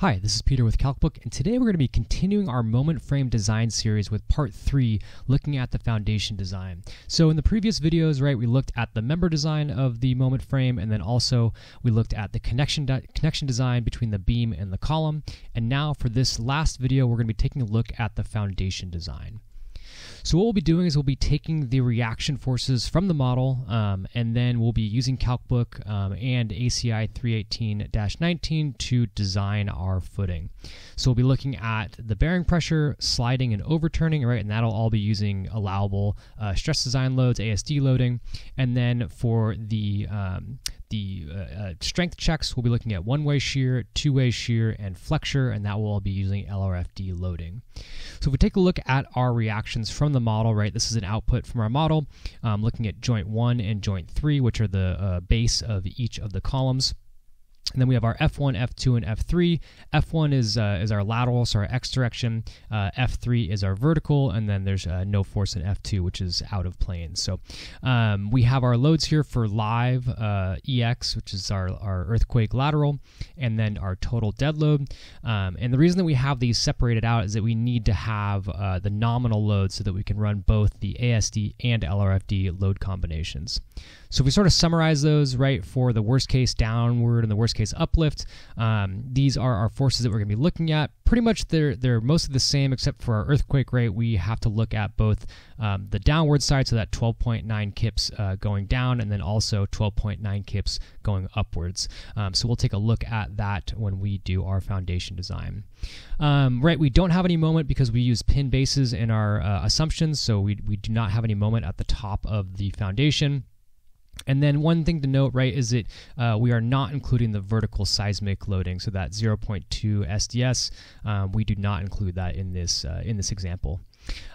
Hi, this is Peter with Calcbook, and today we're going to be continuing our moment frame design series with part three, looking at the foundation design. So, in the previous videos, right, we looked at the member design of the moment frame, and then also we looked at the connection de connection design between the beam and the column. And now, for this last video, we're going to be taking a look at the foundation design. So what we'll be doing is we'll be taking the reaction forces from the model, um, and then we'll be using Calcbook um, and ACI 318-19 to design our footing. So we'll be looking at the bearing pressure, sliding and overturning, right, and that'll all be using allowable uh, stress design loads, ASD loading, and then for the um, the uh, uh, strength checks, we'll be looking at one-way shear, two-way shear, and flexure, and that will all be using LRFD loading. So if we take a look at our reactions from the model, right, this is an output from our model, um, looking at joint 1 and joint 3, which are the uh, base of each of the columns. And then we have our F1, F2, and F3. F1 is uh, is our lateral, so our x direction. Uh, F3 is our vertical, and then there's uh, no force in F2, which is out of plane. So um, we have our loads here for live uh, EX, which is our, our earthquake lateral, and then our total dead load. Um, and the reason that we have these separated out is that we need to have uh, the nominal load so that we can run both the ASD and LRFD load combinations. So if we sort of summarize those, right, for the worst case downward and the worst case uplift, um, these are our forces that we're going to be looking at. Pretty much they're, they're mostly the same except for our earthquake rate. We have to look at both um, the downward side, so that 12.9 kips uh, going down, and then also 12.9 kips going upwards. Um, so we'll take a look at that when we do our foundation design. Um, right, we don't have any moment because we use pin bases in our uh, assumptions, so we, we do not have any moment at the top of the foundation. And then one thing to note, right, is that uh, we are not including the vertical seismic loading, so that 0.2 SDS. Um, we do not include that in this uh, in this example.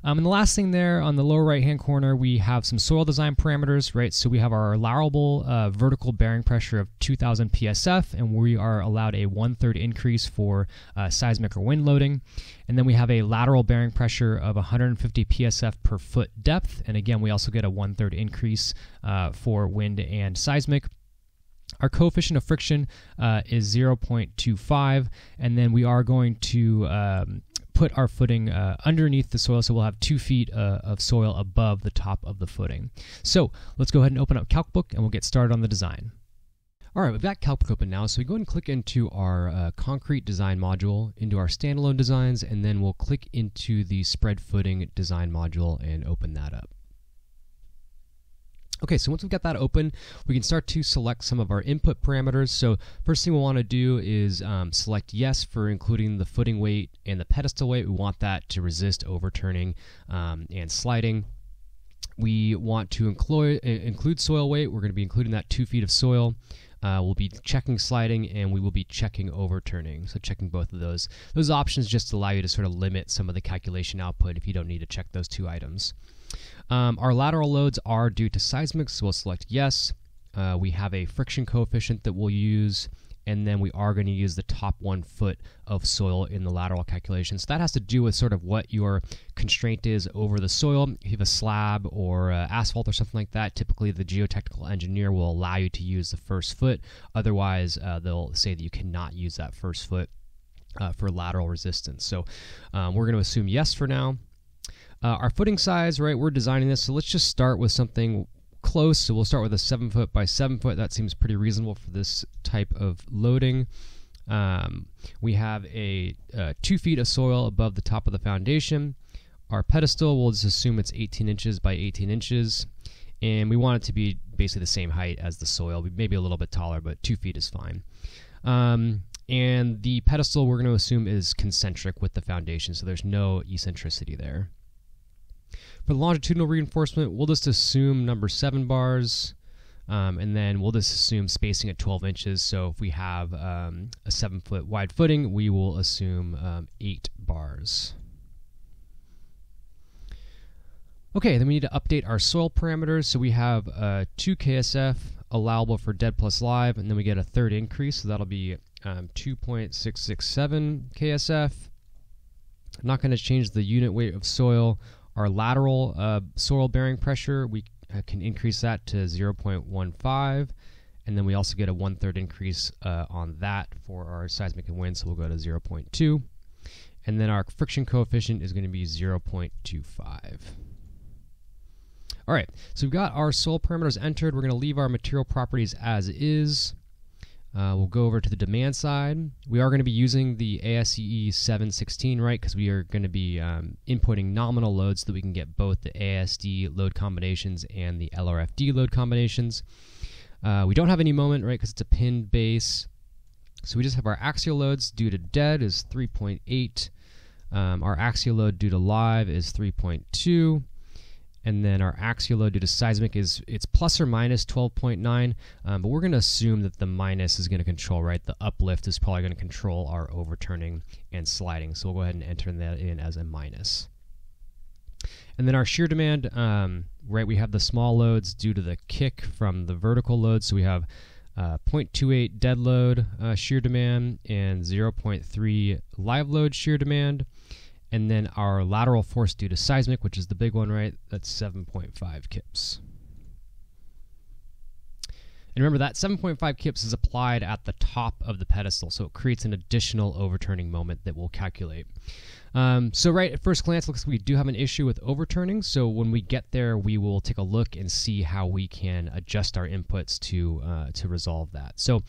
Um, and the last thing there on the lower right hand corner, we have some soil design parameters, right? So we have our allowable uh, vertical bearing pressure of 2000 psf, and we are allowed a one third increase for uh, seismic or wind loading. And then we have a lateral bearing pressure of 150 psf per foot depth. And again, we also get a one third increase uh, for wind and seismic. Our coefficient of friction uh, is 0.25, and then we are going to um, put our footing uh, underneath the soil, so we'll have two feet uh, of soil above the top of the footing. So let's go ahead and open up Calcbook, and we'll get started on the design. All right, we've got Calcbook open now, so we go ahead and click into our uh, concrete design module, into our standalone designs, and then we'll click into the spread footing design module and open that up. Okay, so once we've got that open, we can start to select some of our input parameters. So first thing we want to do is um, select yes for including the footing weight and the pedestal weight. We want that to resist overturning um, and sliding. We want to include, include soil weight. We're going to be including that two feet of soil. Uh, we'll be checking sliding and we will be checking overturning. So checking both of those. Those options just allow you to sort of limit some of the calculation output if you don't need to check those two items. Um, our lateral loads are due to seismic, so we'll select yes. Uh, we have a friction coefficient that we'll use, and then we are going to use the top one foot of soil in the lateral calculation. So that has to do with sort of what your constraint is over the soil. If you have a slab or uh, asphalt or something like that, typically the geotechnical engineer will allow you to use the first foot. Otherwise, uh, they'll say that you cannot use that first foot uh, for lateral resistance. So um, we're going to assume yes for now. Uh, our footing size, right, we're designing this, so let's just start with something close. So we'll start with a 7 foot by 7 foot. That seems pretty reasonable for this type of loading. Um, we have a uh, 2 feet of soil above the top of the foundation. Our pedestal, we'll just assume it's 18 inches by 18 inches. And we want it to be basically the same height as the soil, maybe a little bit taller, but 2 feet is fine. Um, and the pedestal we're going to assume is concentric with the foundation, so there's no eccentricity there. For the longitudinal reinforcement, we'll just assume number 7 bars, um, and then we'll just assume spacing at 12 inches. So if we have um, a 7 foot wide footing, we will assume um, 8 bars. Okay, then we need to update our soil parameters. So we have uh, 2 KSF allowable for dead plus live, and then we get a third increase, so that'll be um, 2.667 KSF. Not going to change the unit weight of soil our lateral uh, soil bearing pressure, we uh, can increase that to 0.15. and then we also get a one third increase uh, on that for our seismic and wind, so we'll go to 0.2. And then our friction coefficient is going to be 0.25. All right, so we've got our soil parameters entered. We're going to leave our material properties as is. Uh, we'll go over to the demand side. We are going to be using the ASCE 716, right, because we are going to be um, inputting nominal loads so that we can get both the ASD load combinations and the LRFD load combinations. Uh, we don't have any moment, right, because it's a pinned base. So we just have our axial loads due to dead is 3.8. Um, our axial load due to live is 3.2 and then our axial load due to seismic is it's plus or minus 12.9 um, but we're going to assume that the minus is going to control right? The uplift is probably going to control our overturning and sliding. So we'll go ahead and enter that in as a minus. And then our shear demand um, right we have the small loads due to the kick from the vertical load. So we have uh, 0.28 dead load uh, shear demand and 0.3 live load shear demand and then our lateral force due to seismic, which is the big one, right? That's 7.5 kips. And remember that 7.5 kips is applied at the top of the pedestal, so it creates an additional overturning moment that we'll calculate. Um, so right at first glance, looks like we do have an issue with overturning. So when we get there, we will take a look and see how we can adjust our inputs to uh, to resolve that. So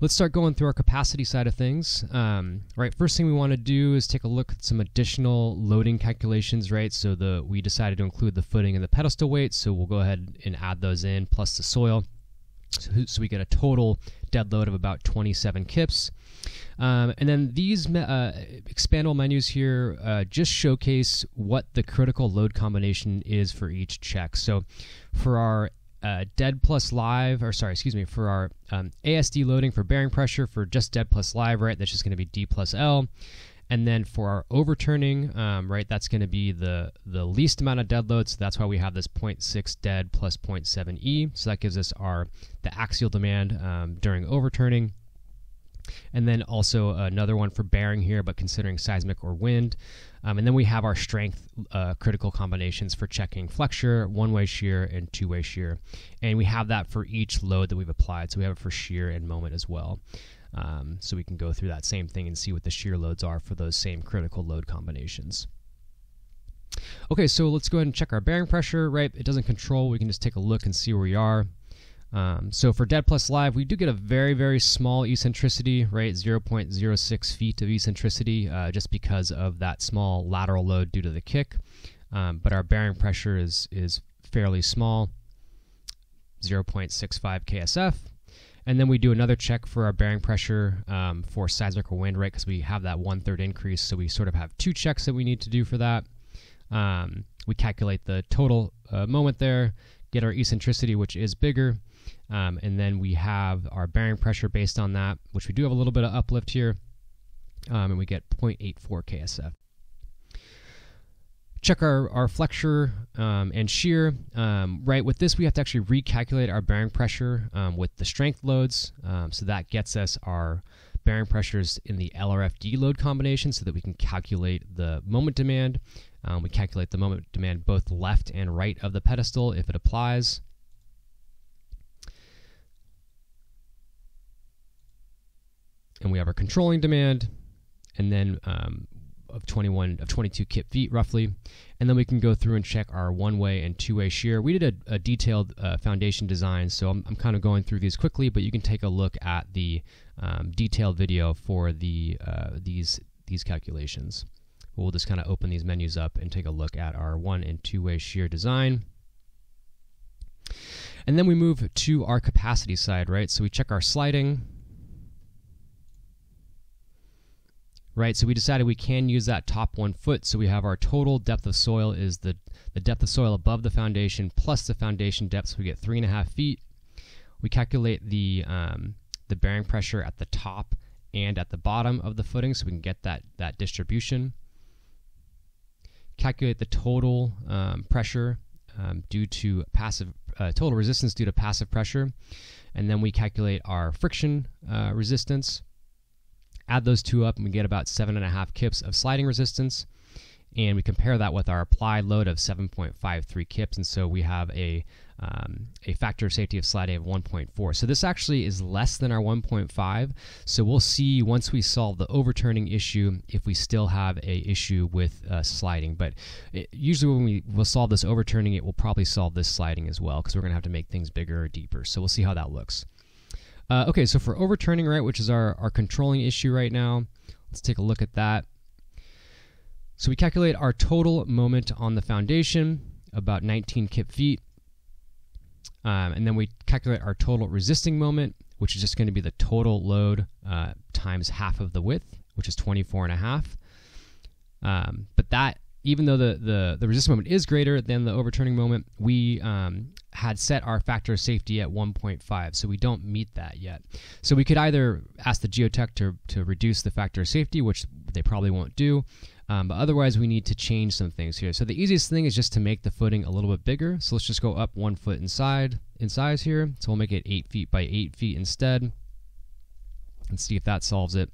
let's start going through our capacity side of things. Um, right, first thing we want to do is take a look at some additional loading calculations. Right, so the we decided to include the footing and the pedestal weight, so we'll go ahead and add those in plus the soil. So, so we get a total dead load of about 27 kips. Um, and then these uh, expandable menus here uh, just showcase what the critical load combination is for each check. So for our uh, dead plus live, or sorry, excuse me, for our um, ASD loading for bearing pressure for just dead plus live, right, that's just going to be D plus L. And then for our overturning, um, right, that's going to be the, the least amount of dead load. So that's why we have this 0.6 dead plus 0.7 E. So that gives us our the axial demand um, during overturning. And then also another one for bearing here, but considering seismic or wind. Um, and then we have our strength uh, critical combinations for checking flexure, one way shear, and two way shear. And we have that for each load that we've applied. So we have it for shear and moment as well. Um, so we can go through that same thing and see what the shear loads are for those same critical load combinations. Okay, so let's go ahead and check our bearing pressure, right? It doesn't control, we can just take a look and see where we are. Um, so for dead plus live, we do get a very, very small eccentricity, right? 0.06 feet of eccentricity uh, just because of that small lateral load due to the kick. Um, but our bearing pressure is, is fairly small, 0.65 KSF. And then we do another check for our bearing pressure um, for seismic or wind, right? Because we have that one third increase. So we sort of have two checks that we need to do for that. Um, we calculate the total uh, moment there, get our eccentricity, which is bigger. Um, and then we have our bearing pressure based on that, which we do have a little bit of uplift here. Um, and we get 0.84 KSF check our, our flexure um, and shear. Um, right, with this, we have to actually recalculate our bearing pressure um, with the strength loads. Um, so that gets us our bearing pressures in the LRFD load combination so that we can calculate the moment demand. We calculate the moment demand both left and right of the pedestal if it applies. And we have our controlling demand, and then um, of 21 of 22 kip feet roughly. And then we can go through and check our one way and two way shear. We did a, a detailed uh, foundation design so I'm, I'm, kind of going through these quickly but you can take a look at the um, detailed video for the uh, these these calculations. We'll just kind of open these menus up and take a look at our one and two way shear design. And then we move to our capacity side right? So we check our sliding right? So we decided we can use that top one foot. So we have our total depth of soil is the, the depth of soil above the foundation plus the foundation depth. So we get three and a half feet. We calculate the, um, the bearing pressure at the top and at the bottom of the footing so we can get that, that distribution. Calculate the total um, pressure um, due to passive, uh, total resistance due to passive pressure. And then we calculate our friction uh, resistance Add those two up, and we get about seven and a half kips of sliding resistance. And we compare that with our applied load of 7.53 kips, and so we have a um, a factor of safety of sliding of 1.4. So this actually is less than our 1.5. So we'll see once we solve the overturning issue if we still have a issue with uh, sliding. But it, usually when we will solve this overturning, it will probably solve this sliding as well because we're going to have to make things bigger or deeper. So we'll see how that looks. Uh, okay, so for overturning, right, which is our, our controlling issue right now, let's take a look at that. So we calculate our total moment on the foundation, about 19 kip feet. Um, and then we calculate our total resisting moment, which is just going to be the total load uh, times half of the width, which is 24 and a half. Um, but that, even though the, the, the resisting moment is greater than the overturning moment, we um, had set our factor of safety at 1.5, so we don't meet that yet. So we could either ask the geotech to, to reduce the factor of safety, which they probably won't do, um, but otherwise, we need to change some things here. So the easiest thing is just to make the footing a little bit bigger. So let's just go up one foot inside in size here. So we'll make it 8 feet by 8 feet instead. And see if that solves it.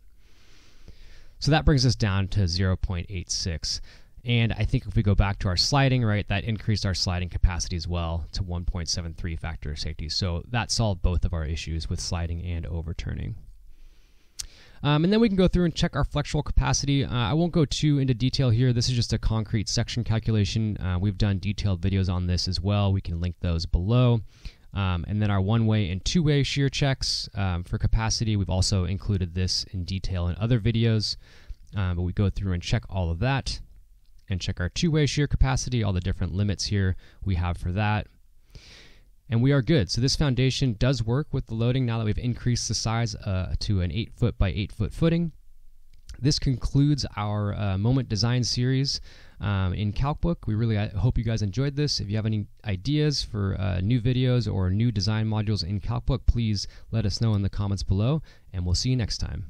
So that brings us down to 0.86. And I think if we go back to our sliding, right, that increased our sliding capacity as well to 1.73 factor of safety. So that solved both of our issues with sliding and overturning. Um, and then we can go through and check our flexural capacity. Uh, I won't go too into detail here. This is just a concrete section calculation. Uh, we've done detailed videos on this as well. We can link those below. Um, and then our one-way and two-way shear checks um, for capacity. We've also included this in detail in other videos. Um, but we go through and check all of that and check our two-way shear capacity, all the different limits here we have for that and we are good. So this foundation does work with the loading now that we've increased the size uh, to an 8 foot by 8 foot footing. This concludes our uh, Moment Design series um, in Calcbook. We really hope you guys enjoyed this. If you have any ideas for uh, new videos or new design modules in Calcbook, please let us know in the comments below, and we'll see you next time.